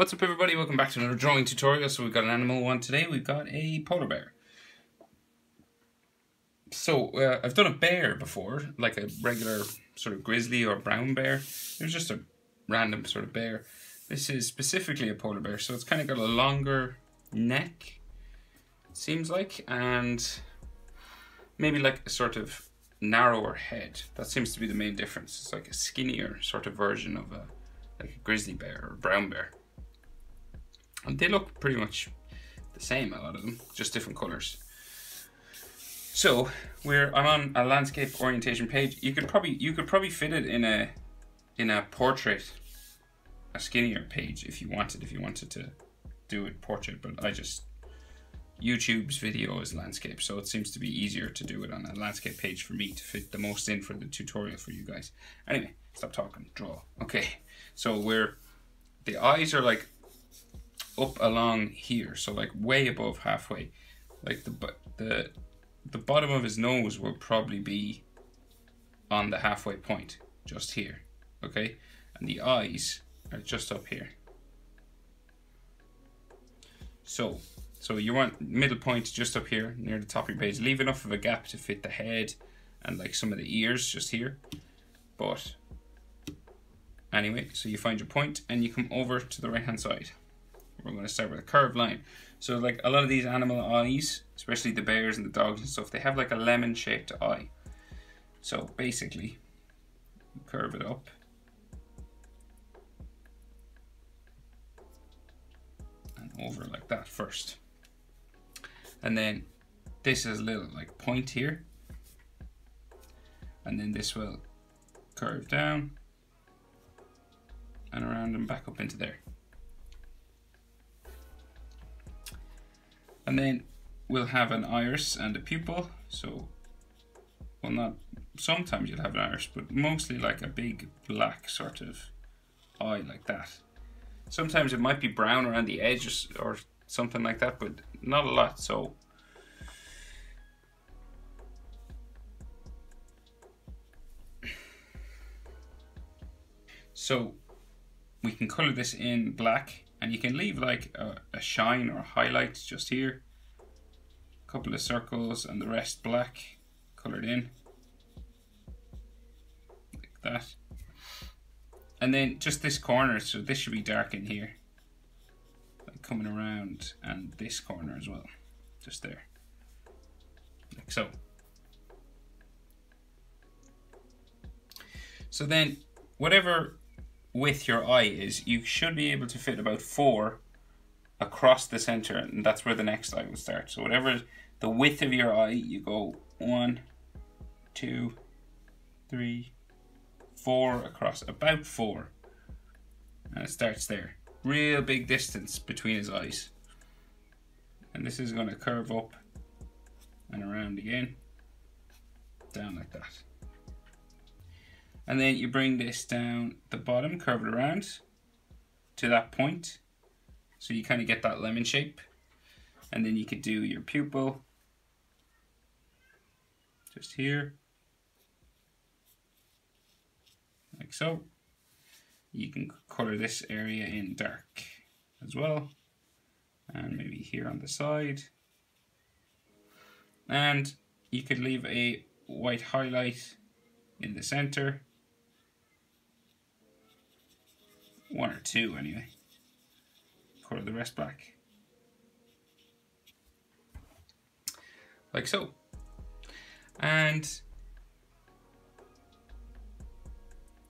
What's up everybody, welcome back to another drawing tutorial. So we've got an animal one today, we've got a polar bear. So uh, I've done a bear before, like a regular sort of grizzly or brown bear. It was just a random sort of bear. This is specifically a polar bear, so it's kind of got a longer neck, seems like, and maybe like a sort of narrower head. That seems to be the main difference. It's like a skinnier sort of version of a like a grizzly bear or a brown bear. And they look pretty much the same, a lot of them, just different colours. So we're I'm on a landscape orientation page. You could probably you could probably fit it in a in a portrait, a skinnier page if you wanted, if you wanted to do it portrait, but I just YouTube's video is landscape, so it seems to be easier to do it on a landscape page for me to fit the most in for the tutorial for you guys. Anyway, stop talking, draw. Okay, so we're, the eyes are like up along here, so like way above halfway. Like the the the bottom of his nose will probably be on the halfway point, just here, okay? And the eyes are just up here. So, so you want middle point just up here near the top of your page. Leave enough of a gap to fit the head and like some of the ears just here. But anyway, so you find your point and you come over to the right hand side. We're going to start with a curved line. So like a lot of these animal eyes, especially the bears and the dogs and stuff, they have like a lemon shaped eye. So basically, curve it up. And over like that first. And then this is a little like point here. And then this will curve down and around and back up into there. And then we'll have an iris and a pupil. So, well, not sometimes you'll have an iris, but mostly like a big black sort of eye like that. Sometimes it might be brown around the edges or something like that, but not a lot. So, so we can color this in black and you can leave like a, a shine or highlight just here couple of circles and the rest black colored in. Like that. And then just this corner so this should be dark in here. Like coming around and this corner as well just there. Like so. So then whatever with your eye is you should be able to fit about four across the center and that's where the next eye will start. So whatever the width of your eye you go one two three four across about four. And it starts there. Real big distance between his eyes. And this is going to curve up and around again. Down like that. And then you bring this down the bottom, curve it around to that point. So you kind of get that lemon shape. And then you could do your pupil just here. Like so. You can color this area in dark as well. And maybe here on the side. And you could leave a white highlight in the center One or two, anyway. Color the rest black. Like so. And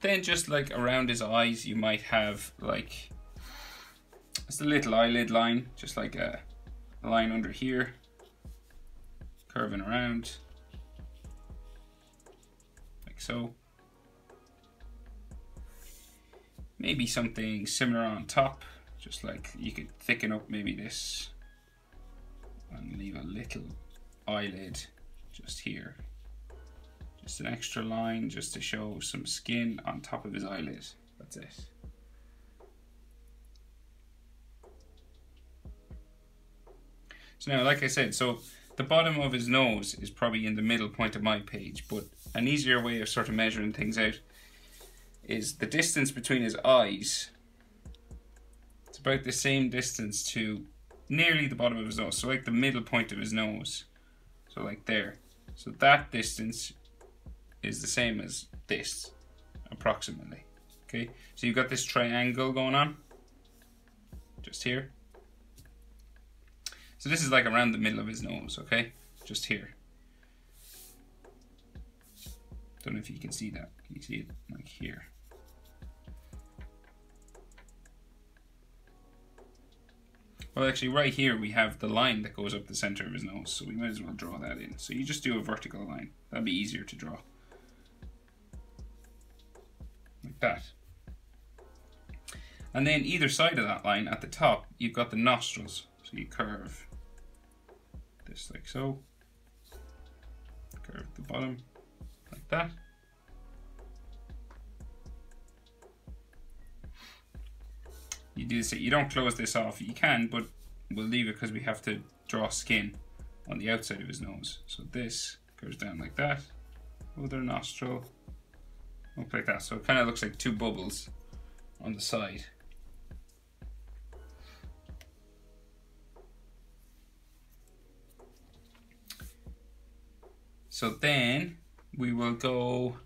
then just like around his eyes, you might have like just a little eyelid line, just like a, a line under here, curving around, like so. maybe something similar on top just like you could thicken up maybe this and leave a little eyelid just here just an extra line just to show some skin on top of his eyelid that's it so now like I said so the bottom of his nose is probably in the middle point of my page but an easier way of sort of measuring things out is the distance between his eyes. It's about the same distance to nearly the bottom of his nose. So like the middle point of his nose. So like there. So that distance is the same as this, approximately. Okay, so you've got this triangle going on, just here. So this is like around the middle of his nose, okay? Just here. Don't know if you can see that. Can you see it? Like here. Well, actually, right here we have the line that goes up the center of his nose, so we might as well draw that in. So you just do a vertical line. That'd be easier to draw. Like that. And then either side of that line, at the top, you've got the nostrils. So you curve this like so. Curve the bottom like that. You do this, you don't close this off. You can, but we'll leave it because we have to draw skin on the outside of his nose. So this goes down like that. Other nostril, up like that. So it kind of looks like two bubbles on the side. So then we will go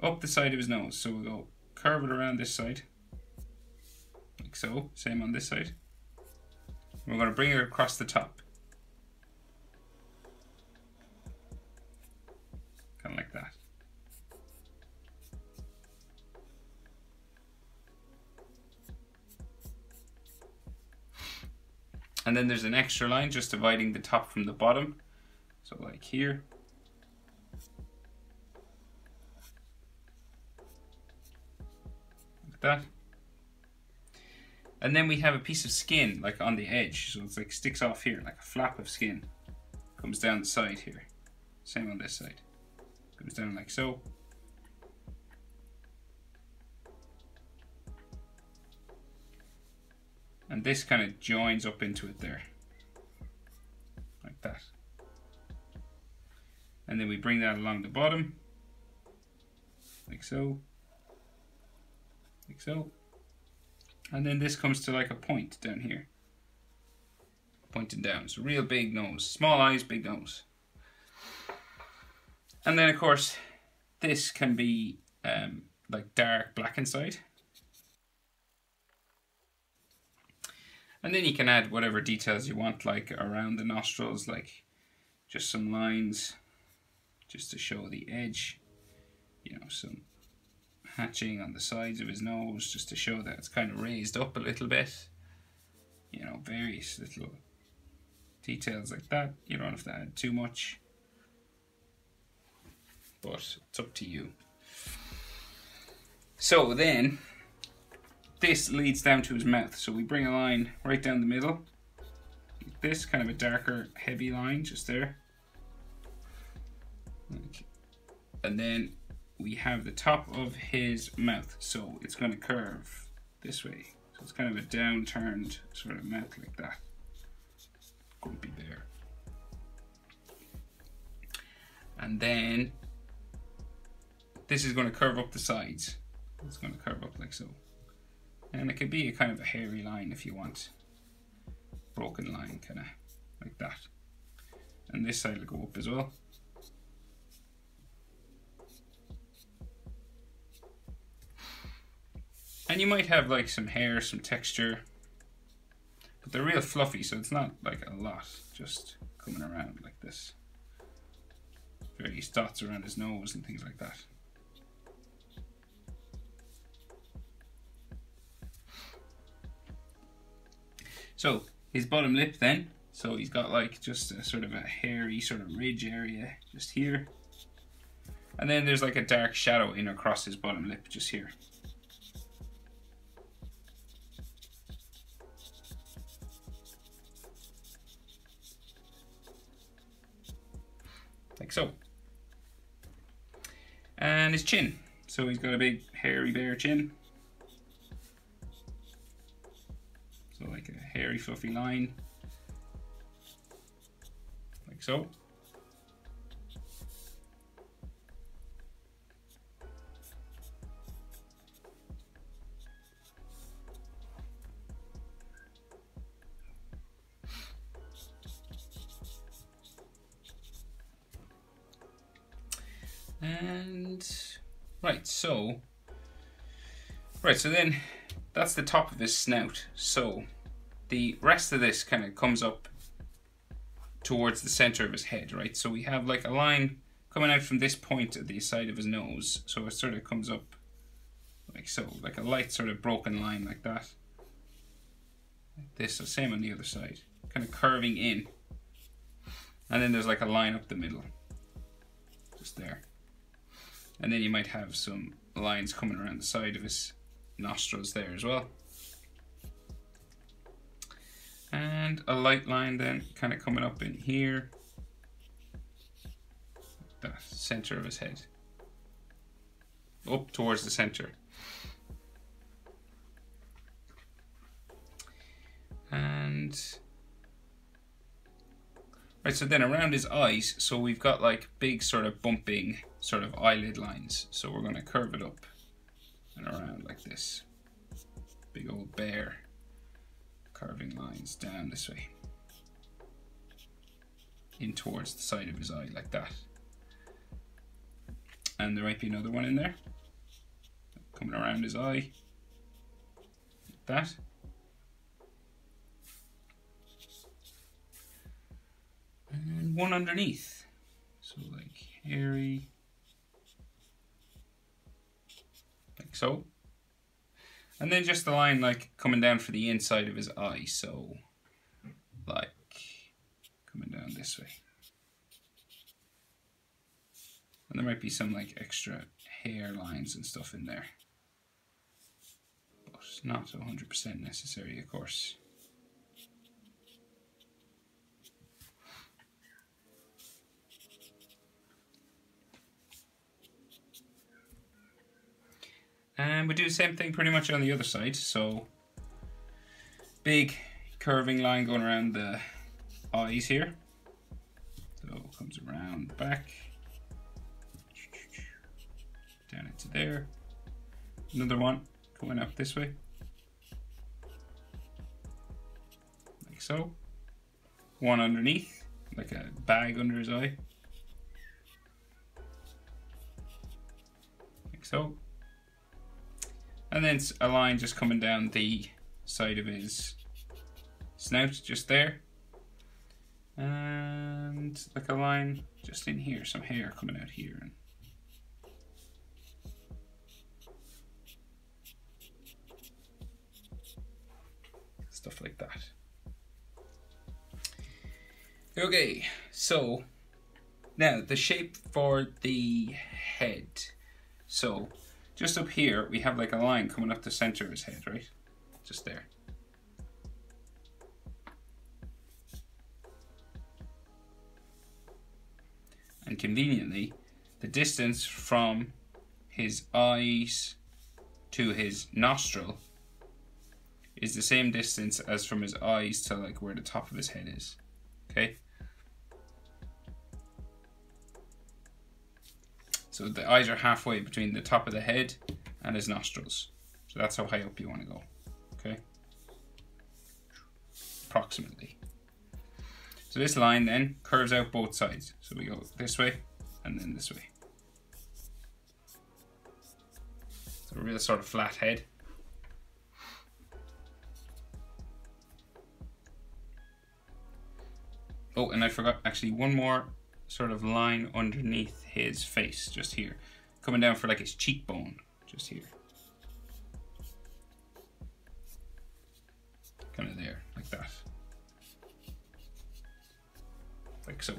up the side of his nose. So we'll go curve it around this side, like so. Same on this side. We're going to bring it across the top. Kind of like that. And then there's an extra line just dividing the top from the bottom. So like here. Like that. And then we have a piece of skin like on the edge. So it's like sticks off here, like a flap of skin. Comes down the side here. Same on this side. Comes down like so. And this kind of joins up into it there. Like that and then we bring that along the bottom like so like so and then this comes to like a point down here. Pointing down. So real big nose. Small eyes big nose. And then of course this can be um, like dark black inside. And then you can add whatever details you want like around the nostrils like just some lines just to show the edge. You know some hatching on the sides of his nose just to show that it's kind of raised up a little bit. You know various little details like that. You don't have to add too much. But it's up to you. So then this leads down to his mouth. So we bring a line right down the middle. This kind of a darker heavy line just there. And then we have the top of his mouth. So it's going to curve this way. So it's kind of a downturned sort of mouth like that. Grumpy bear. And then this is going to curve up the sides. It's going to curve up like so. And it could be a kind of a hairy line if you want. Broken line, kind of like that. And this side will go up as well. And you might have like some hair, some texture. But they're real fluffy, so it's not like a lot just coming around like this. Various dots around his nose and things like that. So his bottom lip then, so he's got like just a sort of a hairy sort of ridge area just here. And then there's like a dark shadow in across his bottom lip just here. Like so. And his chin. So he's got a big hairy bear chin. So like a hairy fluffy line. Like so. And right, so right, so then that's the top of his snout. So the rest of this kind of comes up towards the center of his head, right? So we have like a line coming out from this point at the side of his nose. So it sort of comes up like so, like a light sort of broken line like that. This, so same on the other side, kind of curving in. And then there's like a line up the middle, just there. And then you might have some lines coming around the side of his nostrils there as well. And a light line then kind of coming up in here, the center of his head, up towards the center. And right, so then around his eyes, so we've got like big sort of bumping sort of eyelid lines. So we're going to curve it up and around like this. Big old bear carving lines down this way. In towards the side of his eye like that. And there might be another one in there. Coming around his eye. Like that. And one underneath. So like hairy. So. And then just the line like coming down for the inside of his eye. So like coming down this way. And there might be some like extra hair lines and stuff in there. But not 100% necessary, of course. And we do the same thing pretty much on the other side. So big curving line going around the eyes here. So comes around back. Down into there. Another one going up this way. Like so. One underneath, like a bag under his eye. Like so. And then a line just coming down the side of his snout, just there. And like a line just in here, some hair coming out here. And stuff like that. Okay, so now the shape for the head. So just up here, we have like a line coming up the center of his head, right? Just there. And conveniently, the distance from his eyes to his nostril is the same distance as from his eyes to like where the top of his head is. Okay? So the eyes are halfway between the top of the head and his nostrils. So that's how high up you want to go. Okay? Approximately. So this line then curves out both sides. So we go this way and then this way. So a real sort of flat head. Oh, and I forgot actually one more sort of line underneath his face, just here. Coming down for like his cheekbone, just here. Kind of there, like that. Like so.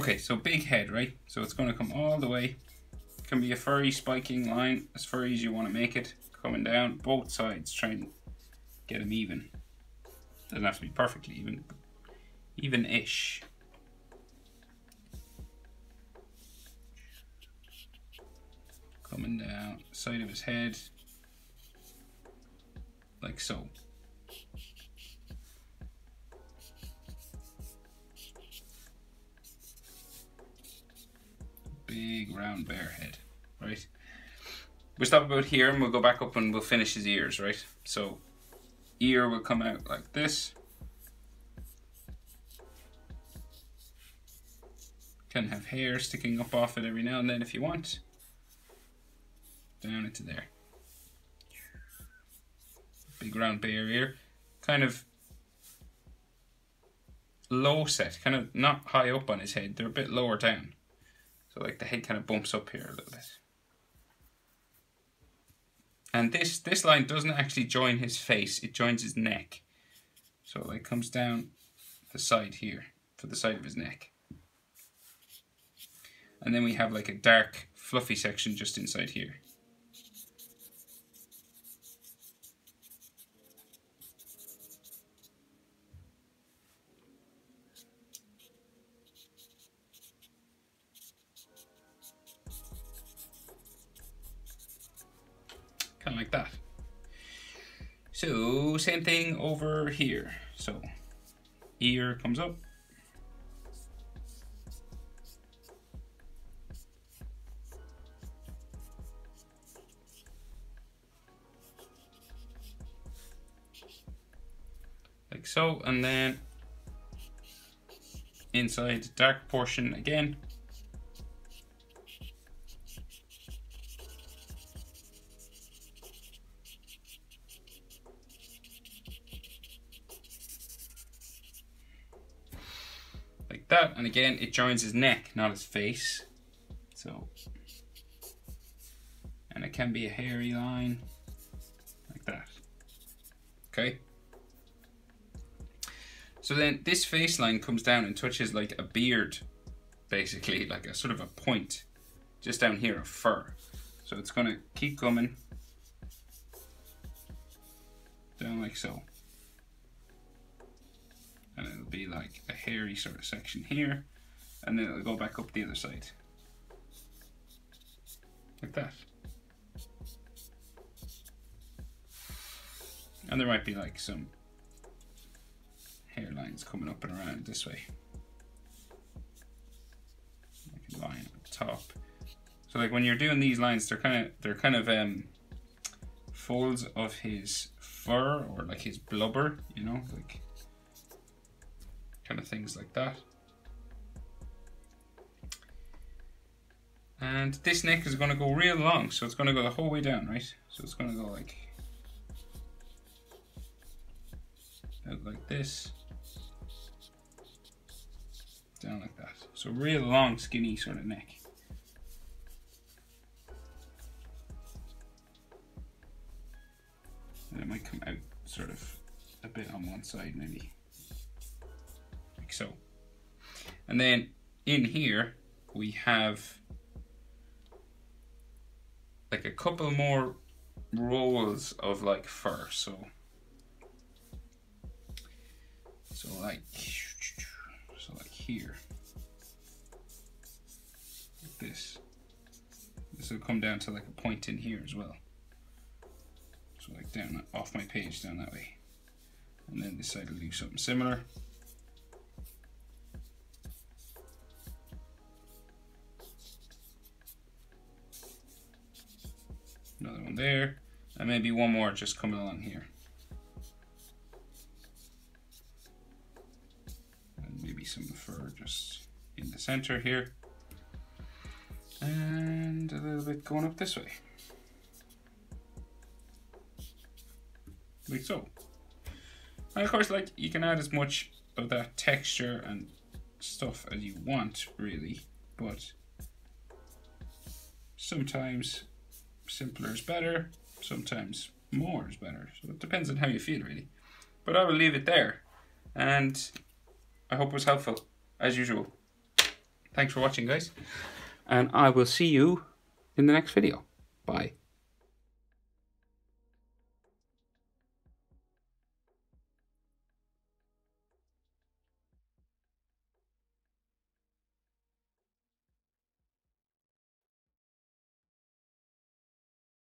Okay, so big head, right? So it's going to come all the way. Can be a furry spiking line, as furry as you want to make it. Coming down both sides, trying to get them even. Doesn't have to be perfectly even, even-ish. Coming down side of his head. like so. Big round bear head, right? We'll stop about here and we'll go back up and we'll finish his ears, right? So ear will come out like this. Can have hair sticking up off it every now and then if you want. Down into there. Big round bear ear. Kind of low set, kind of not high up on his head. They're a bit lower down. Like the head kind of bumps up here a little bit. And this this line doesn't actually join his face, it joins his neck. So it like comes down the side here, for the side of his neck. And then we have like a dark fluffy section just inside here. Kind of like that. So same thing over here. So ear comes up. Like so, and then inside the dark portion again that. And again, it joins his neck, not his face. So, and it can be a hairy line like that. Okay. So then this face line comes down and touches like a beard, basically, like a sort of a point just down here of fur. So it's gonna keep coming down like so be like a hairy sort of section here and then it'll go back up the other side. Like that. And there might be like some hairlines coming up and around this way. Like a line at the top. So like when you're doing these lines they're kind of they're kind of um folds of his fur or like his blubber you know like kind of things like that. And this neck is going to go real long, so it's going to go the whole way down, right? So it's going to go like like this, down like that. So real long, skinny sort of neck. And it might come out sort of a bit on one side, maybe so. And then in here, we have like a couple more rolls of like fur. So, so like, so like here, like this. This will come down to like a point in here as well. So like down off my page down that way. And then this side will do something similar. Another one there. And maybe one more just coming along here. And maybe some fur just in the center here. And a little bit going up this way. Like so. And of course, like you can add as much of that texture and stuff as you want, really, but sometimes simpler is better, sometimes more is better. So it depends on how you feel, really. But I will leave it there. And I hope it was helpful, as usual. Thanks for watching, guys. And I will see you in the next video. Bye.